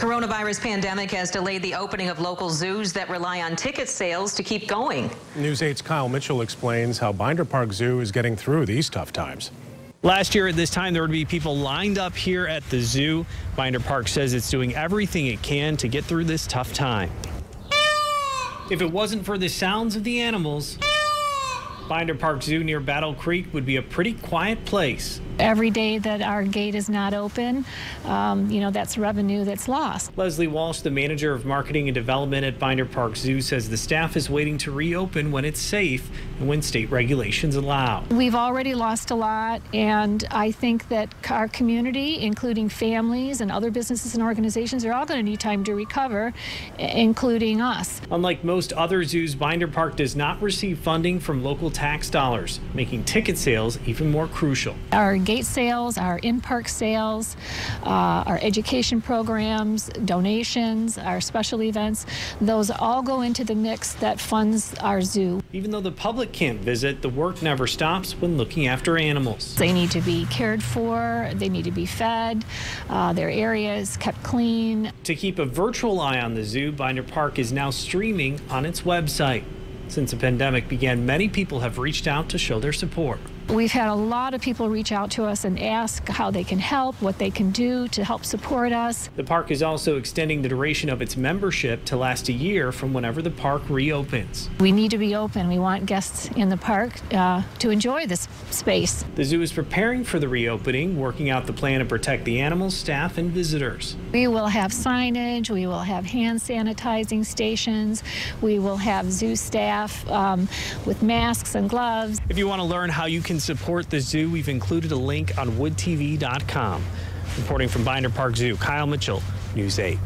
Coronavirus pandemic has delayed the opening of local zoos that rely on ticket sales to keep going. News 8's Kyle Mitchell explains how Binder Park Zoo is getting through these tough times. Last year at this time, there would be people lined up here at the zoo. Binder Park says it's doing everything it can to get through this tough time. If it wasn't for the sounds of the animals, Binder Park Zoo near Battle Creek would be a pretty quiet place. Every day that our gate is not open, um, you know, that's revenue that's lost. Leslie Walsh, the manager of marketing and development at Binder Park Zoo, says the staff is waiting to reopen when it's safe and when state regulations allow. We've already lost a lot, and I think that our community, including families and other businesses and organizations, are all going to need time to recover, including us. Unlike most other zoos, Binder Park does not receive funding from local tax dollars, making ticket sales even more crucial. Our gate sales, our in-park sales, uh, our education programs, donations, our special events, those all go into the mix that funds our zoo. Even though the public can't visit, the work never stops when looking after animals. They need to be cared for, they need to be fed, uh, their areas kept clean. To keep a virtual eye on the zoo, Binder Park is now streaming on its website. Since the pandemic began, many people have reached out to show their support. We've had a lot of people reach out to us and ask how they can help, what they can do to help support us. The park is also extending the duration of its membership to last a year from whenever the park reopens. We need to be open. We want guests in the park uh, to enjoy this space. The zoo is preparing for the reopening, working out the plan to protect the animals, staff, and visitors. We will have signage, we will have hand sanitizing stations, we will have zoo staff um, with masks and gloves. If you want to learn how you support the zoo, we've included a link on woodtv.com. Reporting from Binder Park Zoo, Kyle Mitchell, News 8.